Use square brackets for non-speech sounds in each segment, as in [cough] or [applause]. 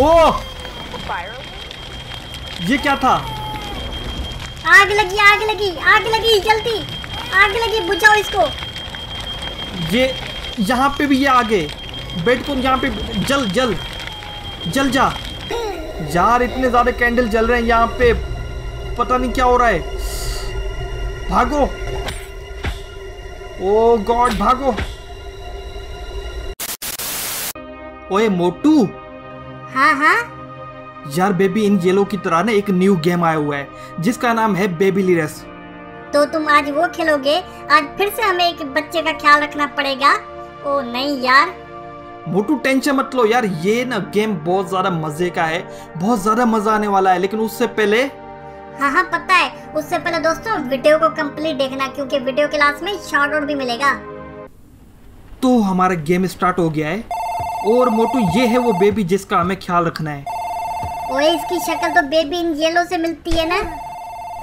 ओ! ये क्या था? आग लगी आग लगी आग लगी जल्दी! आग लगी बुझाओ इसको! ये यहाँ पे भी ये आगे। बेड को यहाँ पे जल जल जल जा। यार इतने ज़्यादा कैंडल जल रहे हैं यहाँ पे। पता नहीं क्या हो रहा है। भागो। ओ गॉड भागो। ओए मोटू! हाँ हाँ? यार बेबी इन येलो की तरह ना एक न्यू गेम आया हुआ है जिसका नाम है बेबी लिरस तो तुम आज वो खेलोगे आज फिर से हमें एक बच्चे का ख्याल रखना पड़ेगा। ओ नहीं यार। मोटू टेंशन मत लो यार ये ना गेम बहुत ज़्यादा मज़े का है बहुत ज़्यादा मज़ा आने वाला है लेकिन उससे पहले हाँ हाँ पता है उससे पहले दोस्तों वीडियो को कंप्लीट देखना क्योंकि वीडियो के लास्ट में शॉर्ट आउट भी मिलेगा। तो हमारा गेम स्टार्ट हो गया है। और मोटू ये है वो बेबी जिसका हमें ख्याल रखना है। ओए इसकी शक्ल तो बेबी इन येलो से मिलती है ना?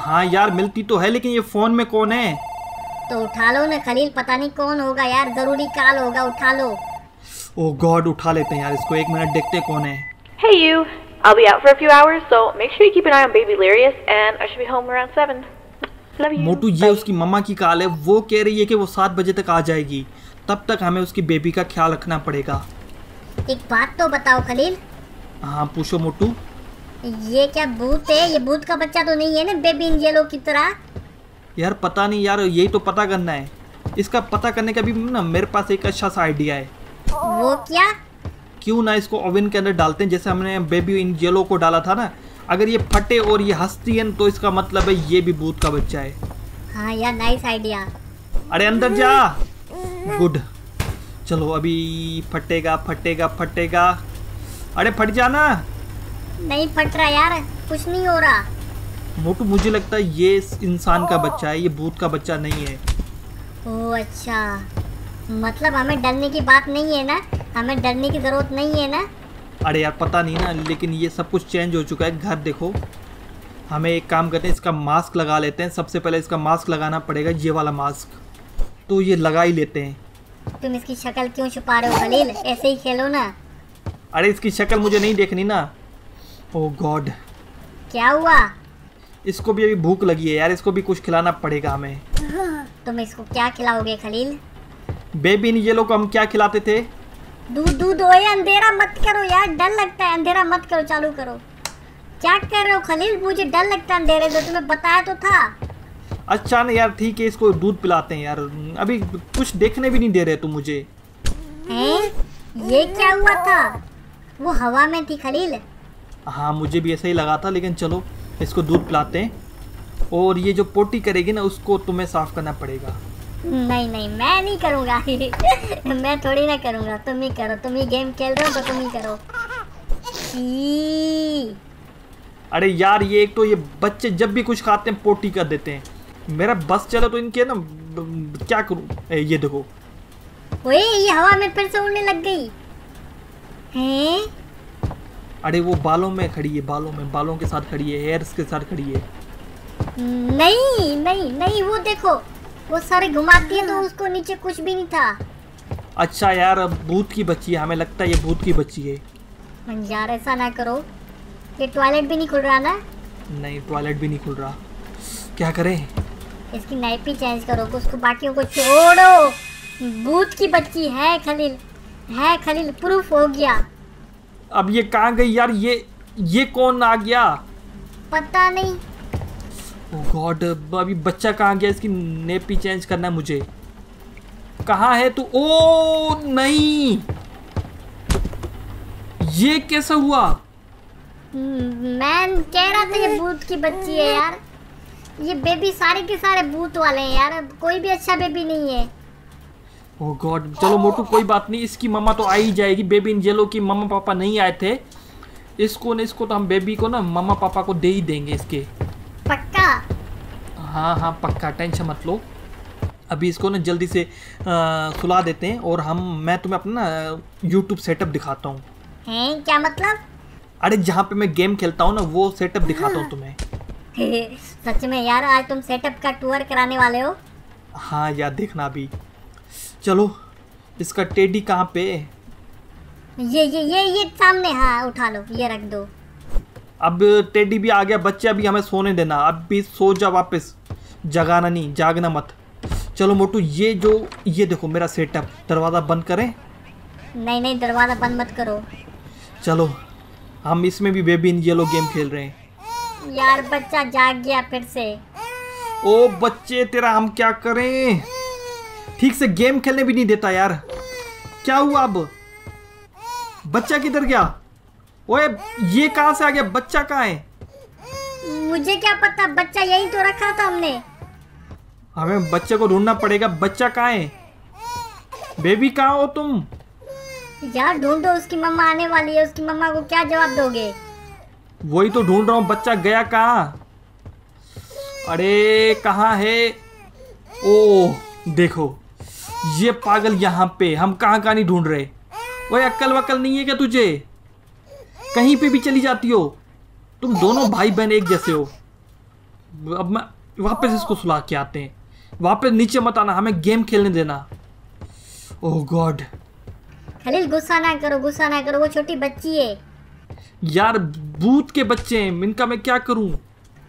हाँ यार मिलती तो है लेकिन ये फ़ोन में कौन है? तो उठा लो ना खलील पता नहीं कौन होगा यार ज़रूरी काल होगा उठा लो। ओ गॉड उठा लेते हैं यार इसको एक मिनट देखते कौन है। Hey you. I'll be out for a few hours, so make sure you keep an eye on Baby Larius, and I should be home around seven. Love you. मोटू ये उसकी मम्मा की काल है वो कह रही है कि वो सात बजे तक आ जाएगी। तब तक हमें उसकी बेबी का ख्याल रखना पड़ेगा। एक बात तो बताओ खलील। हाँ पूछो मोटू। ये क्या भूत है? ये भूत का बच्चा तो नहीं है ना बेबी इन येलो की तरह? यार पता नहीं यार यही तो पता करना है। इसका पता करने का भी ना मेरे पास एक अच्छा सा आइडिया है। वो क्या? क्यों ना इसको ओवन के अंदर डालते हैं? जैसे हमने बेबी इन येलो को डाला था ना अगर ये फटे और ये हंसती है तो इसका मतलब है ये भी भूत का बच्चा है। हाँ यार नाइस आइडिया अरे अंदर जा। गुड। चलो अभी फटेगा फटेगा फटेगा। अरे फट जाना नहीं फट रहा यार कुछ नहीं हो रहा। मोटू मुझे लगता है ये इंसान का बच्चा है ये भूत का बच्चा नहीं है। ओ अच्छा। मतलब हमें डरने की बात नहीं है ना? हमें डरने की ज़रूरत नहीं है ना? अरे यार पता नहीं ना लेकिन ये सब कुछ चेंज हो चुका है। घर देखो। हमें एक काम करते हैं इसका मास्क लगा लेते हैं। सबसे पहले इसका मास्क लगाना पड़ेगा ये वाला मास्क। तो ये लगा ही लेते हैं। तुम इसकी शक्ल क्यों छुपा रहे हो खलील? ऐसे ही खेलो ना। अरे इसकी शक्ल मुझे नहीं देखनी ना। ओ गॉड क्या हुआ? इसको भी अभी भूख लगी है यार इसको भी कुछ खिलाना पड़ेगा हमें। तुम इसको क्या खिलाओगे खलील? बेबी इन ये लोग को हम क्या खिलाते थे? दूध दूध ओए अंधेरा मत करो यार डर लगता है अंधेरा मत करो चालू करो। क्या कर रहे हो खलील? मुझे डर लगता है अंधेरे से तुम्हें बताया तो था। अच्छा ना यार ठीक है इसको दूध पिलाते हैं यार। अभी कुछ देखने भी नहीं दे रहे तुम मुझे। ये क्या हुआ था? वो हवा में थी खलील। हाँ मुझे भी ऐसा ही लगा था लेकिन चलो इसको दूध पिलाते हैं। और ये जो पोटी करेगी ना उसको तुम्हें साफ़ करना पड़ेगा। नहीं नहीं मैं नहीं करूँगा। [laughs] मैं थोड़ी ना करूँगा। तुम ही करो तुम ही गेम खेल रहे हो तो तुम ही करो। अरे यार ये एक तो ये बच्चे जब भी कुछ खाते हैं पोटी कर देते हैं। मेरा बस चले तो इनके ना क्या करूँ? ए, ये देखो। ओए ये हवा में फिर से उड़ने लग गई। हैं? अरे वो बालों में खड़ी है बालों में बालों के साथ खड़ी है हेयर्स के साथ खड़ी है। नहीं नहीं नहीं वो देखो वो सारे घुमाती है तो उसको नीचे कुछ भी नहीं था। अच्छा यार अब भूत की बच्ची है हमें लगता है ये भूत की बच्ची है। यार ऐसा ना करो। ये टॉयलेट भी नहीं खुल रहा ना? नहीं टॉयलेट भी नहीं खुल रहा। क्या करें? इसकी नाइपी चेंज करो उसको बाकियों को छोड़ो। भूत की बच्ची है खलील है खलील प्रूफ हो गया। अब ये कहाँ गई यार? ये ये कौन आ गया? पता नहीं। ओ गॉड अभी बच्चा कहाँ गया? इसकी नेपी चेंज करना है मुझे। कहाँ है तू? ओ नहीं। ये कैसा हुआ? मैं कह रहा था ये भूत की बच्ची है यार। ये बेबी सारे के सारे भूत वाले हैं यार कोई भी अच्छा बेबी नहीं है। ओ गॉड चलो मोटू कोई बात नहीं इसकी मम्मा तो आ ही जाएगी। बेबी इन जेलो की मम्मा पापा नहीं आए थे। इसको न इसको तो हम बेबी को ना मम्मा पापा को दे ही देंगे इसके। पक्का? हाँ हाँ पक्का टेंशन मत लो। अभी इसको ना जल्दी से आ, सुला देते हैं और हम मैं तुम्हें अपना यूट्यूब सेटअप दिखाता हूँ। क्या मतलब? अरे जहाँ पे मैं गेम खेलता हूँ ना वो सेटअप दिखाता हूँ। तुम्हें। सच में यार आज तुम सेटअप का टूर कराने वाले हो। हाँ यार देखना अभी चलो इसका टेडी कहाँ पे? ये ये ये ये सामने हाँ उठा लो ये रख दो। अब टेडी भी आ गया बच्चे अभी हमें सोने देना। अब भी सो जा वापस। जगाना नहीं जागना मत। चलो मोटू ये जो ये देखो मेरा सेटअप दरवाज़ा बंद करें? नहीं नहीं दरवाज़ा बंद मत करो। चलो हम इसमें भी बेबी इन येलो गेम खेल रहे हैं। यार बच्चा जाग गया फिर से। ओ बच्चे तेरा हम क्या करें? ठीक से गेम खेलने भी नहीं देता यार। क्या हुआ अब? बच्चा किधर गया? ओए ये कहाँ से आ गया? बच्चा कहाँ है? मुझे क्या पता बच्चा यही तो रखा था हमने। हमें बच्चे को ढूंढना पड़ेगा बच्चा कहाँ है? बेबी कहाँ हो तुम? यार ढूंढो उसकी मम्मा आने वाली है उसकी मम्मा को क्या जवाब दोगे? वही तो ढूंढ रहा हूँ, बच्चा गया कहाँ? अरे, कहाँ है? ओ, देखो, ये पागल यहाँ पे, हम कहाँ कहाँ नहीं ढूंढ रहे? वही अक्ल वक्ल नहीं है क्या तुझे? कहीं पे भी चली जाती हो। तुम दोनों भाई बहन एक जैसे हो। अब मैं वापस इसको सुला के आते हैं। वापस नीचे मत आना, हमें गेम खेलने देना। ओह गॉड। खलील, गुस्सा ना करो, गुस्सा ना करो, वो छोटी बच्ची है। यार भूत के बच्चे हैं इनका मैं क्या करूँ?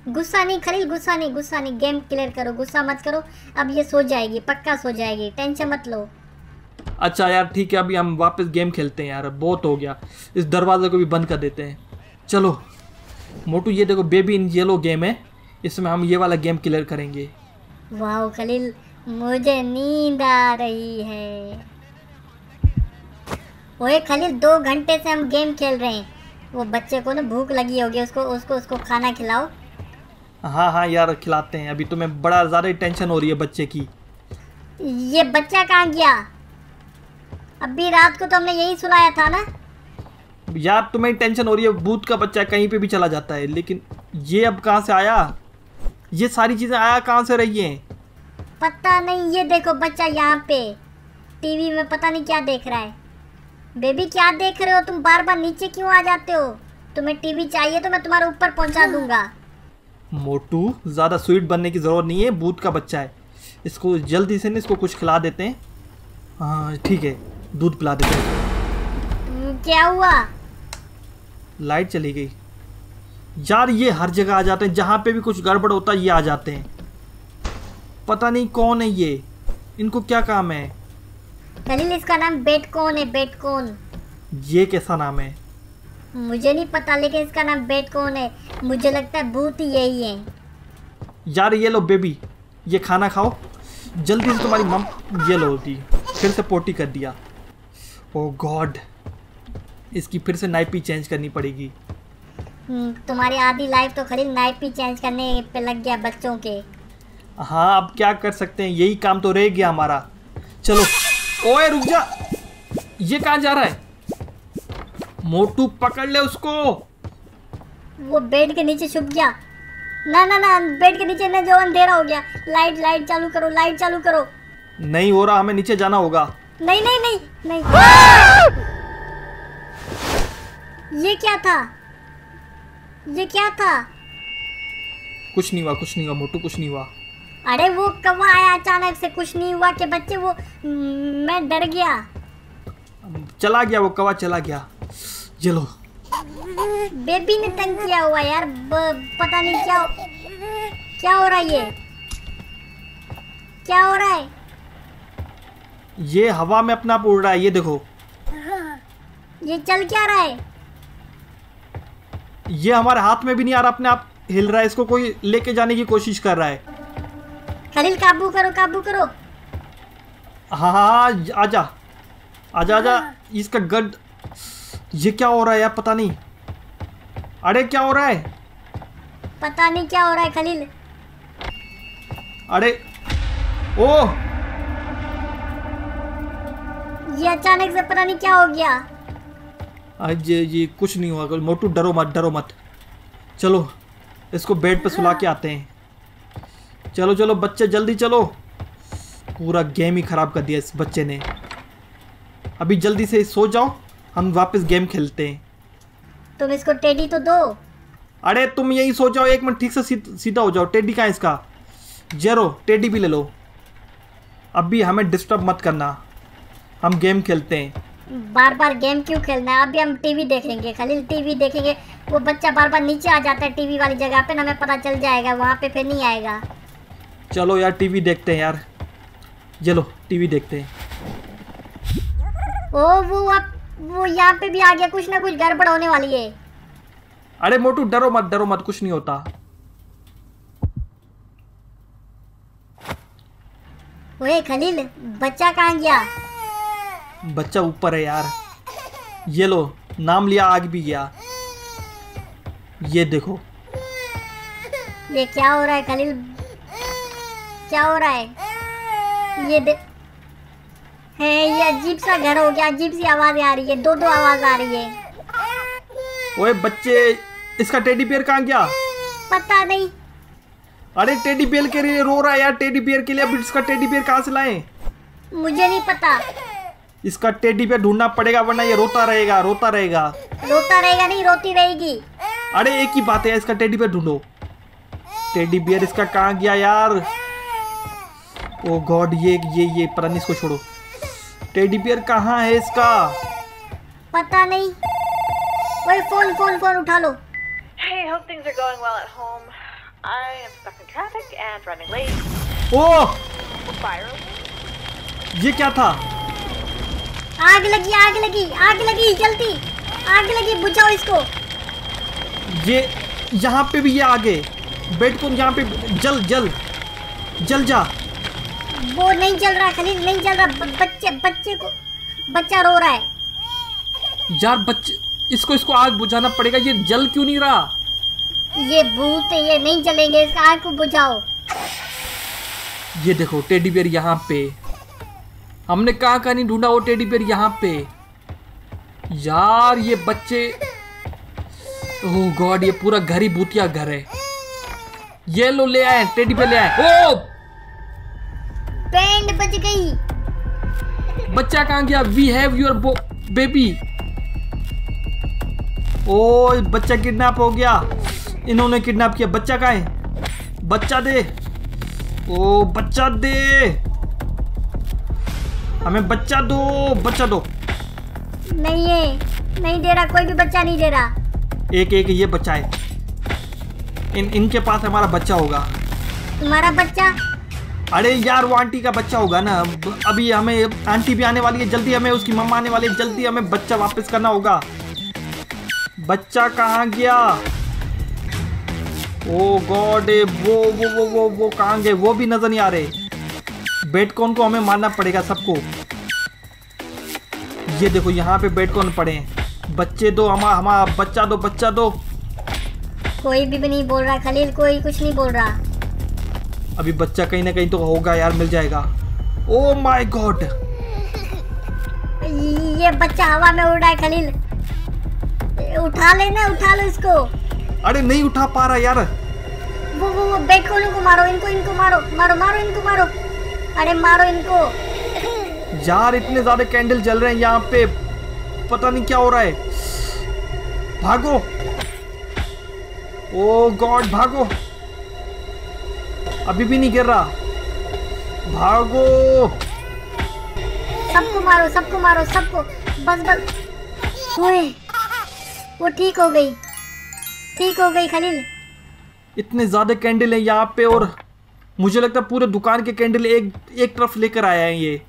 गुस्सा नहीं खलील गुस्सा नहीं गुस्सा नहीं। गेम क्लियर करो गुस्सा मत करो। अब ये सो जाएगी पक्का सो जाएगी टेंशन मत लो। अच्छा यार ठीक है अभी हम वापस गेम खेलते हैं यार बहुत हो गया। इस दरवाजे को भी बंद कर देते हैं। चलो मोटू ये देखो बेबी इन येलो गेम है। इसमें हम ये वाला गेम क्लियर करेंगे। वाह खलील मुझे नींद आ रही है। ओए खलील दो घंटे से हम गेम खेल रहे हैं। वो बच्चे को ना भूख लगी होगी उसको उसको उसको खाना खिलाओ। हाँ हाँ यार खिलाते हैं। अभी तुम्हें बड़ा ज़्यादा ही टेंशन हो रही है बच्चे की। ये बच्चा कहाँ गया? अभी रात को तो हमने यही सुलाया था ना। यार तुम्हें टेंशन हो रही है भूत का बच्चा कहीं पे भी चला जाता है। लेकिन ये अब कहाँ से आया? ये सारी चीज़ें आया कहाँ से रही हैं? पता नहीं ये देखो बच्चा यहाँ पे। टीवी में पता नहीं क्या देख रहा है। बेबी क्या देख रहे हो? तुम बार बार नीचे क्यों आ जाते हो? तुम्हें टीवी चाहिए तो मैं तुम्हारे ऊपर पहुँचा दूँगा। मोटू ज़्यादा स्वीट बनने की ज़रूरत नहीं है भूत का बच्चा है। इसको जल्दी से ना इसको कुछ खिला देते हैं। हाँ ठीक है दूध पिला देते हैं। हम्म, क्या हुआ? लाइट चली गई। यार ये हर जगह आ जाते हैं। जहाँ पे भी कुछ गड़बड़ होता है ये आ जाते हैं। पता नहीं कौन है ये। इनको क्या काम है? खलील इसका नाम बेट कौन है बेट कौन ये कैसा नाम है? मुझे नहीं पता लेकिन इसका नाम बेट कौन है। मुझे लगता है भूत यही है। यार ये लो बेबी ये खाना खाओ। जल्दी से तुम्हारी मम ये लो दी। फिर से पोटी कर दिया। ओ गॉड इसकी फिर से नाइपी चेंज करनी पड़ेगी। हम्म, तुम्हारी आधी लाइफ तो खलील नाइपी चेंज करने पे लग गया बच्चों के। हाँ अब क्या कर सकते हैं? यही काम तो रह गया हमारा। चलो ओए रुक जा। ये कहाँ जा रहा है? मोटू पकड़ ले उसको। वो बेड के नीचे छुप गया। ना ना ना बेड के नीचे ना जो अंधेरा हो गया। लाइट लाइट चालू करो लाइट चालू करो। नहीं हो रहा हमें नीचे जाना होगा। नहीं नहीं नहीं नहीं। ये क्या था? ये क्या था? कुछ नहीं हुआ कुछ नहीं हुआ मोटू कुछ नहीं हुआ। अरे वो कौवा आया अचानक से? कुछ नहीं हुआ कि बच्चे वो हम्म, मैं डर गया। चला गया वो कवा चला गया। चलो। बेबी ने तंग किया हुआ यार ब, पता नहीं क्या क्या हो रहा है ये? क्या हो रहा है? ये हवा में अपना उड़ रहा है ये देखो। ये चल क्या रहा है? ये हमारे हाथ में भी नहीं आ रहा अपने आप हिल रहा है। इसको कोई लेके जाने की कोशिश कर रहा है। खलील काबू करो काबू करो। हाँ हाँ हाँ आजा। आजा आजा इसका गड ये क्या हो रहा है यार पता नहीं। अरे क्या हो रहा है? पता नहीं क्या हो रहा है खलील। अरे ओ! ये अचानक से पता नहीं क्या हो गया। आज ये ये कुछ नहीं हुआ मोटू डरो मत डरो मत। चलो इसको बेड पे सुला के आते हैं। चलो चलो बच्चे जल्दी चलो। पूरा गेम ही ख़राब कर दिया इस बच्चे ने। अभी जल्दी से सो जाओ हम वापस गेम खेलते हैं। तुम इसको टेडी तो दो। अरे तुम यही सो जाओ एक मिनट ठीक से सीधा हो जाओ। टेडी कहाँ इसका? जेरो टेडी भी ले लो। अभी हमें डिस्टर्ब मत करना। हम गेम खेलते हैं। बार बार गेम क्यों खेलना है? अभी हम टीवी देखेंगे खलील टीवी देखेंगे। वो बच्चा बार बार नीचे आ जाता है टीवी वाली जगह पे ना हमें पता चल जाएगा वहाँ पे फिर नहीं आएगा। चलो यार टीवी देखते हैं यार। चलो टीवी देखते हैं। ओ वो अब वो यहाँ पे भी आ गया कुछ ना कुछ गड़बड़ होने वाली है। अरे मोटू डरो मत डरो मत कुछ नहीं होता। ओए खलील बच्चा कहाँ गया? बच्चा ऊपर है यार। ये लो नाम लिया आग भी गया। ये देखो। ये क्या हो रहा है खलील? क्या हो रहा है? ये दे है ये अजीब सा घर हो गया अजीब सी आवाज़ें आ रही है दो दो आवाज़ आ रही है। ओए बच्चे इसका टेडी बियर कहाँ गया? पता नहीं। अरे टेडी बियर के लिए रो रहा है यार टेडी बियर के लिए अब इसका टेडी बियर कहाँ से लाएँ? मुझे नहीं पता। इसका टेडी बियर ढूंढना पड़ेगा वरना ये रोता रहेगा रोता रहेगा। रोता रहेगा नहीं रोती रहेगी। अरे एक ही बात है इसका टेडी बियर ढूंढो। टेडी बियर इसका कहाँ गया यार? ओ गॉड ये ये ये पता नहीं इसको छोड़ो। टेडी बियर कहाँ है इसका? पता नहीं। ओए फ़ोन फ़ोन फ़ोन उठा लो। Hey, hope things are going well at home. I am stuck in traffic and running late. O! Fire ये क्या था? आग लगी आग लगी आग लगी जल्दी। आग लगी बुझाओ इसको। ये यहाँ पे भी ये आगे। बेड को यहाँ पे जल जल जल जा। वो नहीं चल रहा खलील नहीं चल रहा बच्चे बच्चे को बच्चा रो रहा है। यार बच्चे इसको इसको आग बुझाना पड़ेगा ये जल क्यों नहीं रहा? ये भूत है ये नहीं चलेंगे इसका आग को बुझाओ। ये देखो टेडी बियर यहाँ पे। हमने कहाँ कहाँ नहीं ढूंढा वो टेडी बियर यहाँ पे? यार ये बच्चे ओह गॉड ये पूरा घर ही भूतिया घर है। ये लो ले आए टेडी बियर ले आए। ओ! बच्चा कहाँ गया? वी हैव योर बेबी ओ बच्चा किडनैप हो गया। इन्होंने किडनैप किया। बच्चा कहाँ है? बच्चा दे। ओ बच्चा दे। हमें बच्चा दो बच्चा दो। नहीं है। नहीं दे रहा कोई भी बच्चा नहीं दे रहा। एक एक ये बच्चा है। इन इनके पास हमारा बच्चा होगा। तुम्हारा बच्चा? अरे यार, वो आंटी का बच्चा होगा ना अभी हमें आंटी भी आने वाली है, जल्दी हमें उसकी मम्मा आने वाली है, जल्दी हमें बच्चा वापस करना होगा। बच्चा कहाँ गया? ओ गॉड वो वो वो वो वो कहाँ गए? वो भी नज़र नहीं आ रहे। बेटकॉन को हमें मारना पड़ेगा सबको। ये देखो, यहाँ पे बेटकॉन पड़े बच्चे दो हमारा हमारा बच्चा दो बच्चा दो। कोई भी नहीं बोल रहा, खलील, कोई कुछ नहीं बोल रहा। अभी बच्चा कहीं ना कहीं तो होगा यार मिल जाएगा। ओ माय गॉड ये बच्चा हवा में उड़ है खलील। उठा लेना उठा लो इसको। अरे नहीं उठा पा रहा यार। वो वो वो बेट खोलों को मारो इनको इनको मारो मारो मारो इनको मारो। अरे मारो इनको। यार इतने ज़्यादा कैंडल जल रहे हैं यहाँ पे। पता नहीं क्या हो रहा है। भागो। ओ गॉड भागो। अभी भी नहीं गिर रहा। भागो। सबको मारो सबको मारो सबको। बस बस। ओए वो ठीक हो गई। ठीक हो गई खलील। इतने ज़्यादा कैंडल है यहाँ पे और मुझे लगता है पूरे दुकान के कैंडल एक एक तरफ़ लेकर आया है ये।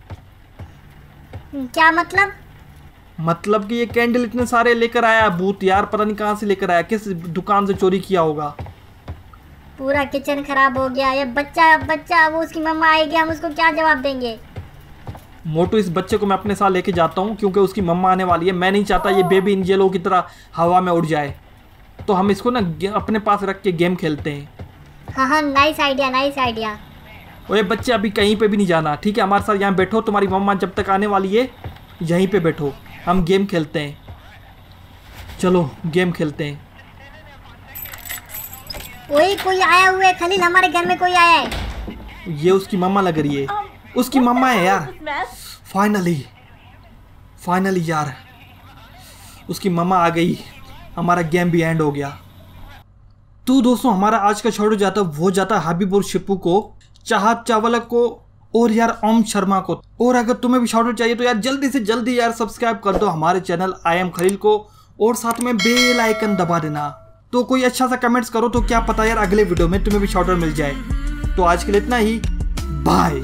क्या मतलब? मतलब कि ये कैंडल इतने सारे लेकर आया भूत। यार पता नहीं कहाँ से लेकर आया किस दुकान से चोरी किया होगा। पूरा किचन खराब हो गया ये बच्चा बच्चा वो उसकी मम्मा आएगी हम उसको क्या जवाब देंगे? मोटू इस बच्चे को मैं अपने साथ लेके जाता हूँ क्योंकि उसकी मम्मा आने वाली है। मैं नहीं चाहता ये बेबी इन जेलों की तरह हवा में उड़ जाए। तो हम इसको ना अपने पास रख के गेम खेलते हैं। हाँ हाँ नाइस आइडिया नाइस आइडिया ये बच्चे अभी कहीं पे भी नहीं जाना ठीक है? हमारे साथ यहाँ बैठो तुम्हारी मम्मा जब तक आने वाली है यहीं पे बैठो। हम गेम खेलते हैं। चलो गेम खेलते हैं। वही कोई आया हुआ है, खलील, हमारे घर में कोई आया है। ये उसकी मम्मा लग रही है। उसकी मम्मा है यार। फाइनली फाइनली यार। उसकी मम्मा आ गई। हमारा गेम भी एंड हो गया। तो दोस्तों, हमारा आज का छोड़ो जाता, वो जाता हाबीपुर शिप्पू को चाहत चावला को, और यार ओम शर्मा को। और अगर तुम्हें भी शाउट चाहिए तो यार जल्दी से जल्दी यार सब्सक्राइब कर दो हमारे चैनल आई एम खलील को, और साथ में बेल आइकन दबा देना। तो कोई अच्छा सा कमेंट्स करो तो क्या पता यार अगले वीडियो में तुम्हें भी शॉर्टर मिल जाए। तो आज के लिए इतना ही। बाय